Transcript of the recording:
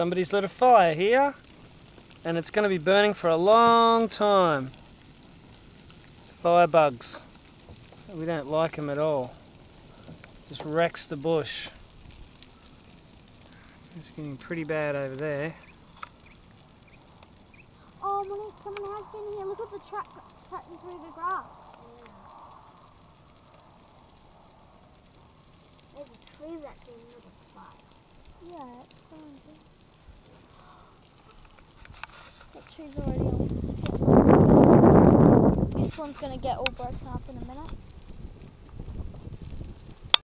Somebody's lit a fire here and it's going to be burning for a long time. Firebugs. We don't like them at all. Just wrecks the bush. It's getting pretty bad over there. Oh, Monique, someone has been here. Look at the track cutting through the grass. There's a tree that's in the fire. Yeah, it's fine. Tree's already. This one's gonna get all broken up in a minute.